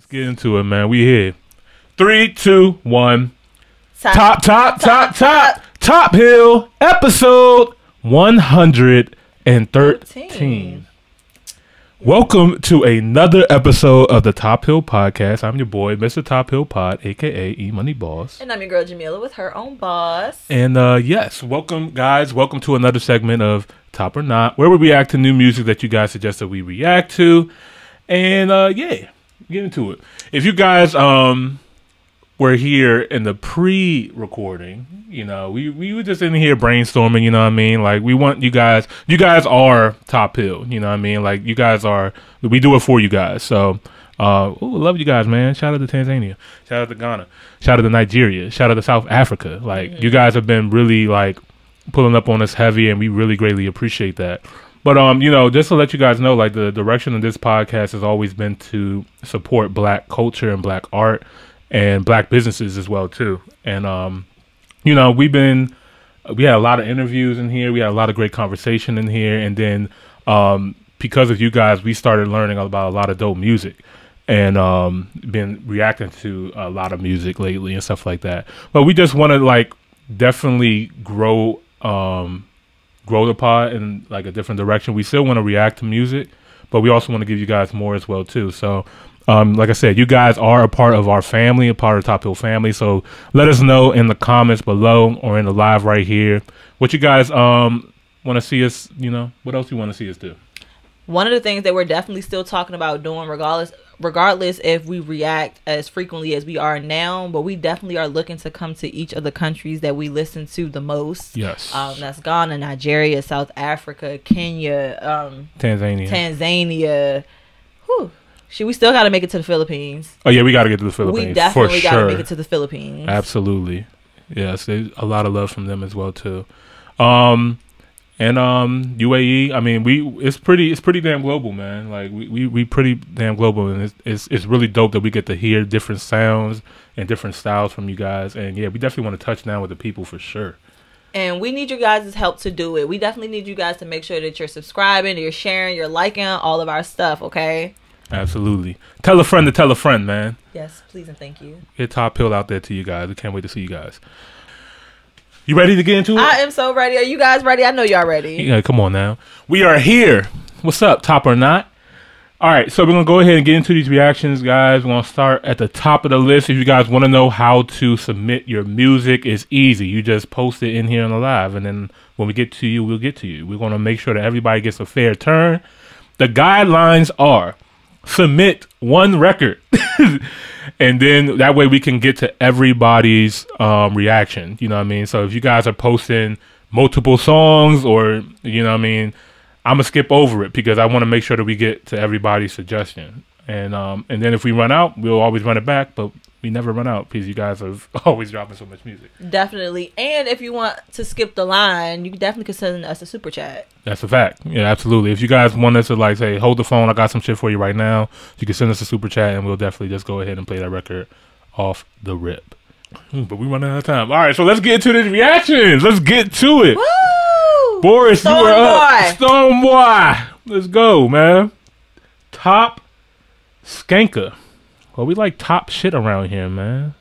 Let's get into it, man. We here. Three, two, one. Top, top, top, top, top hill episode one hundred and thirteen. Welcome to another episode of the Top Hill Podcast. I'm your boy, Mr. Top Hill Pod, aka E Money Boss. And I'm your girl Jamila with her own boss. And uh yes, welcome guys. Welcome to another segment of Top or Not, where we react to new music that you guys suggest that we react to. And uh yeah, get into it. If you guys um were here in the pre-recording, you know, we we were just in here brainstorming, you know what I mean? Like we want you guys you guys are Top Hill, you know what I mean? Like you guys are we do it for you guys. So uh, ooh, love you guys, man. Shout out to Tanzania. Shout out to Ghana. Shout out to Nigeria. Shout out to South Africa. Like you guys have been really like pulling up on us heavy, and we really greatly appreciate that. But um, you know, just to let you guys know, like the direction of this podcast has always been to support Black culture and Black art and Black businesses as well too. And um, you know, we've been we had a lot of interviews in here. We had a lot of great conversation in here, and then um, because of you guys, we started learning about a lot of dope music and um, been reacting to a lot of music lately and stuff like that. But we just want to like definitely grow um, grow the pod in like a different direction. We still want to react to music, but we also want to give you guys more as well too. So. Um, like I said, you guys are a part of our family, a part of the Top Hill family. So let us know in the comments below or in the live right here what you guys um want to see us. You know, what else you want to see us do. One of the things that we're definitely still talking about doing, regardless regardless if we react as frequently as we are now, but we definitely are looking to come to each of the countries that we listen to the most. Yes. Um, that's Ghana, Nigeria, South Africa, Kenya, um, Tanzania. Tanzania. Whew. Should we still got to make it to the Philippines? oh yeah, we got to get to the Philippines we definitely got to sure. make it to the Philippines. Absolutely. Yes, there's a lot of love from them as well too. Um and um UAE, I mean, we it's pretty it's pretty damn global, man. Like we we, we pretty damn global and it's, it's it's really dope that we get to hear different sounds and different styles from you guys. And yeah, we definitely want to touch down with the people for sure. And we need you guys' help to do it. We definitely need you guys to make sure that you're subscribing, you're sharing, you're liking all of our stuff, okay? Absolutely. Tell a friend to tell a friend, man. Yes, please and thank you. Get top hill out there to you guys. We can't wait to see you guys. You ready to get into it? I am so ready. Are you guys ready? I know y'all ready. Yeah, come on now. We are here. What's up, top or not? All right, so we're gonna go ahead and get into these reactions, guys. We're gonna start at the top of the list. If you guys want to know how to submit your music, it's easy. You just post it in here on the live, and then when we get to you, we'll get to you. We're gonna make sure that everybody gets a fair turn. The guidelines are submit one record, and then that way we can get to everybody's um, reaction. You know what I mean? So if you guys are posting multiple songs, or you know what I mean, I'm gonna skip over it because I want to make sure that we get to everybody's suggestion. And um, and then if we run out, we'll always run it back, but we never run out because you guys are always dropping so much music. Definitely. And if you want to skip the line, you definitely can send us a super chat. That's a fact. Yeah, absolutely. If you guys want us to like say, hold the phone, I got some shit for you right now, you can send us a super chat and we'll definitely just go ahead and play that record off the rip. Hmm, But we running out of time. All right, so let's get to the reactions. Let's get to it. Woo! Boris, you Stone were up. Boy. Stonebwoy. Let's go, man. Top Skanka. Well, we like top shit around here, man.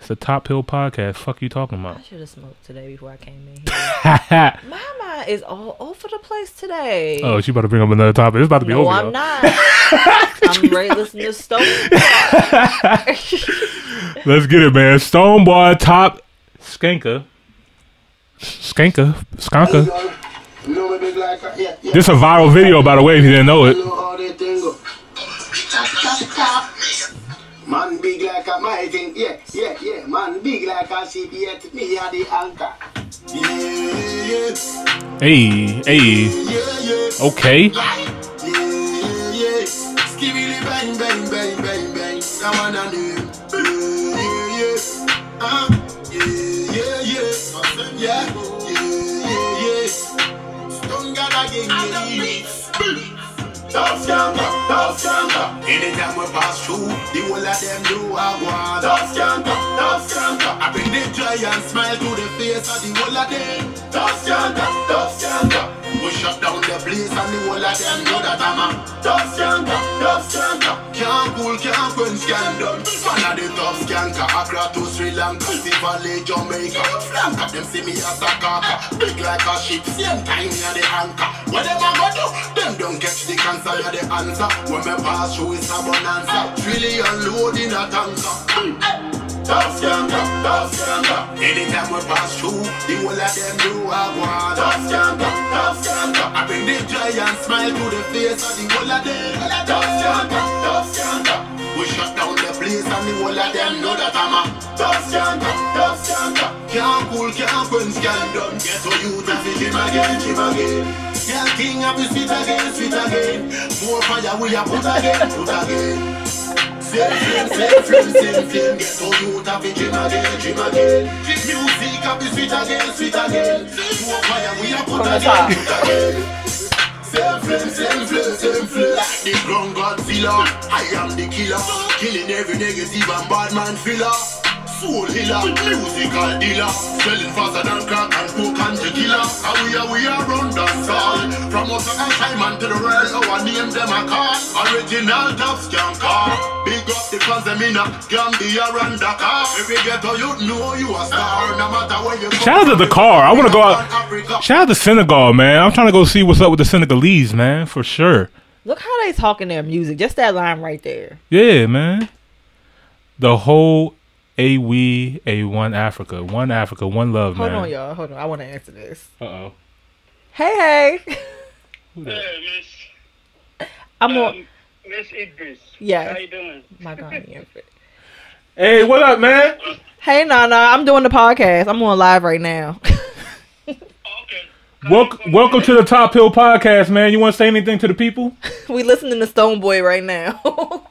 It's a Top Hill Podcast. Fuck you talking about? I should have smoked today before I came in here. My mind is all over the place today. oh, she about to bring up another topic. It's about to be no, over. I'm y'all. not. I'm ready to listen to Stone. Let's get it, man. Stonebwoy, Top Skanka. Skanker. Skanker. This is a viral video, by the way, if you didn't know it. Like a yeah, yeah, yeah. Man big like a sheep, yet me a the anchor. Yeah, yeah, Hey, hey. yeah, yeah, Okay. Tough scamper, tough scamper. Anytime we pass through, the whole of them do a one. Tough scamper, tough scamper. I bring the giant smile to the face of the whole of them. Tough scamper, tough scamper. We shut down the place and the whole of them know that I'm a tough skanker, tough skanker. Can't cool, can't quench, can't done. One of the tough skanker, Accra to Sri Lanka, Sivale, Jamaica. Flanker, them see me as a kaka, big like a ship, same time me the anchor. What them a go do? Them don't catch the cancer, you're the answer. When me pass through, it's a bonanza. Trillion load in a tanker. Tough skanker, tough skanker. Anytime we pass through, the whole of them do a one. Tough skanker, tough skanker. I bring the giant smile to the face of the whole of them. Tough skanker, tough skanker. We shut down the place and the whole of them know that I'm a tough skanker, tough skanker. Can't cool, can't quench, can't done. Get to you to fit him again, him again. Girl king of the sweet again, sweet again. More fire we a put again, put again. Same same same you again, again. Music again, again. Fire we put again, put again. Same flame, same flame, same flame. The Godzilla, I am the killer. Killing every negative and filler. Soul healer, musical dealer. Selling faster than crack and coke and tequila. And we are, we are run the soul. From us and Simon to the world, our name them a call. Original top skanker. Big up the fans them in a Gambia and Dakar. Every ghetto you know you a star. No matter where you Shout out to the car. I wanna go out- Africa. Shout out to Senegal, man. I'm trying to go see what's up with the Senegalese, man, for sure. Look how they talking their music. Just that line right there. Yeah, man. The whole A we A one Africa, one Africa, one love, Hold man. on, y'all. Hold on. I want to answer this. Uh oh. Hey, hey. Hey, Miss I'm on. um, Miss Idris. Yeah. How you doing? My God, yeah. Hey, what up, man? Hey, Nana. I'm doing the podcast. I'm on live right now. Oh, okay. Welcome, welcome to the Top Hill Podcast, man. You want to say anything to the people? we listening to Stonebwoy right now. oh.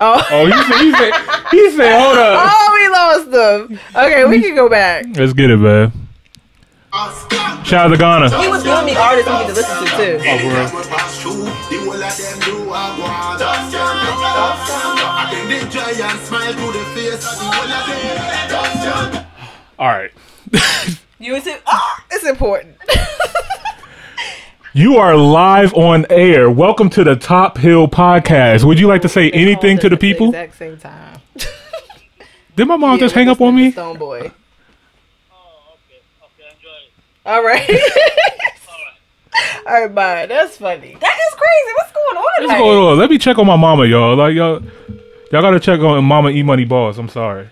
Oh, he said, he said, he said, hold up. Oh, we lost them. Okay, we can go back. Let's get it, man. A. Shout out to Ghana. He was giving me artists we need to listen to too. Anytime we pass through, the whole of them do a one. Tough skanker, tough skanker. I bring the giant smile to the face of the whole of them. Tough skanker. All right. You see, oh, ah, it's important. You are live on air. Welcome to the Top Hill Podcast. Would you like to say anything to the people? Exact same time. Did my mom Yeah, just hang up on me? Stonebwoy. Oh, okay. Okay, enjoy it. All right. All right. All right, bye. That's funny. That is crazy. What's going on? What's today? going on? Let me check on my mama, y'all. Like y'all, y'all gotta check on Mama E Money Boss. I'm sorry.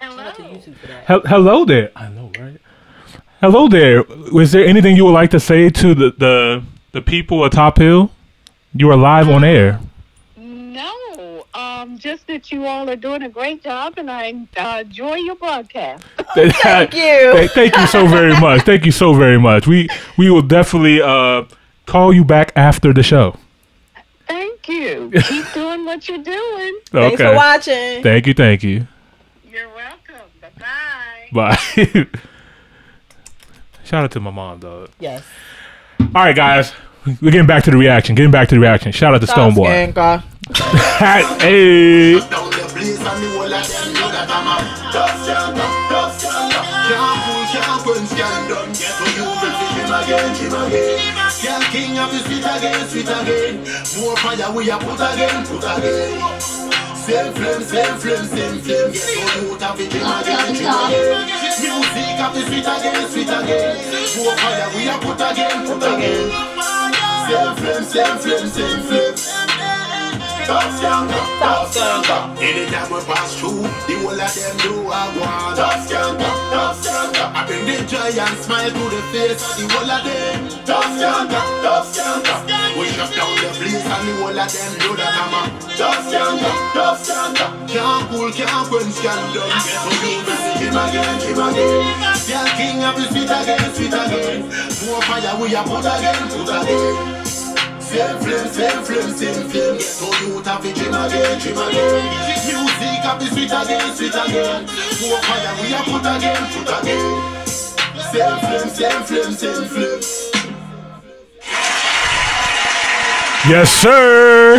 Shout out to YouTube for that. Hel- hello there. I know, right? Hello there. Was there anything you would like to say to the the, the people of Top Hill? You are live on air. No, just that you all are doing a great job, and I uh, enjoy your broadcast. Thank you. Thank you so very much. Thank you so very much. We we will definitely uh call you back after the show. Thank you. Keep doing what you're doing. Thanks for watching. Thank you. Thank you. You're welcome. Bye bye. Bye. Shout out to my mom, dog. yes. All right, guys. We're getting back to the reaction. Getting back to the reaction. Shout out to Stonebwoy. Skanker. Hey. Same flame, same flame, same flame. Music the sweet again, sweet again. Fire we put again, put again. Same flame, same flame, same flame. Tough skanker. Anytime we pass through, the whole of them do a one. Tough skanker. I bring the giant smile to the face of the whole of them. Tough skanker. We shut down the place and the whole of them a tough skanker, tough skanker. Can't cool, can't quench, can't done. To you, him again, him again. Girl king of the sweet again, sweet again. More fire we a put again, put again. Same flame, same flame, same flame. Get to you to fi dream again, dream again. Music of the sweet again, sweet again. More fire we a put again, put again. Same flame, same flame, same flame. Yes, sir.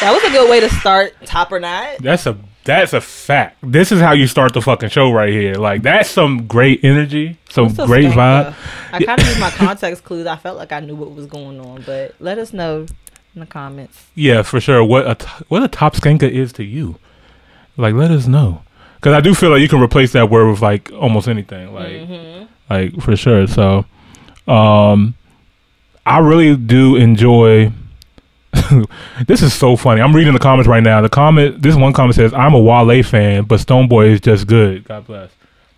That was a good way to start top or not. That's a that's a fact. This is how you start the fucking show right here. Like that's some great energy, some great vibe. though? I kind of used my context clues. I felt like I knew what was going on, but let us know in the comments. Yeah, for sure. What a t- what a top skanker is to you. Like, let us know. Because I do feel like you can replace that word with like almost anything. Like, Mm-hmm. like for sure. So, um, I really do enjoy. this is so funny. I'm reading the comments right now. The comment, this one comment says, "I'm a Wale fan, but Stonebwoy is just good." God bless.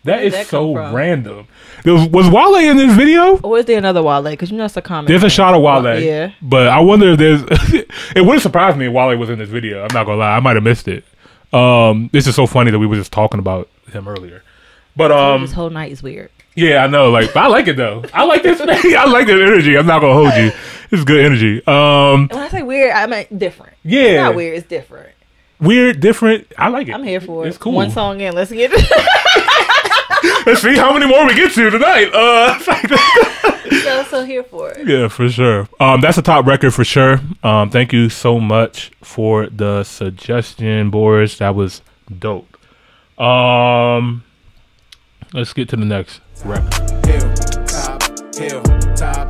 That is that so from? random. There was, was Wale in this video? Or is there another Wale? Because you know it's a comment. There's a shot of Wale. Yeah. But I wonder if there's. it wouldn't surprise me if Wale was in this video. I'm not gonna lie. I might have missed it. Um, this is so funny that we were just talking about him earlier. But um, this whole night is weird. yeah, I know. Like, but I like it though. I like this. I like this energy. I'm not gonna hold you. It's good energy. Um, And when I say weird, I mean different. It's yeah, not weird. It's different. weird, different. I like it. I'm here for it. It's cool. One song in. Let's get it. Let's see how many more we get to tonight. Uh, so, so here for it. Yeah, for sure. Um, that's a top record for sure. Um, thank you so much for the suggestion, Boris. That was dope. Um, let's get to the next record. hill, top, hill, top,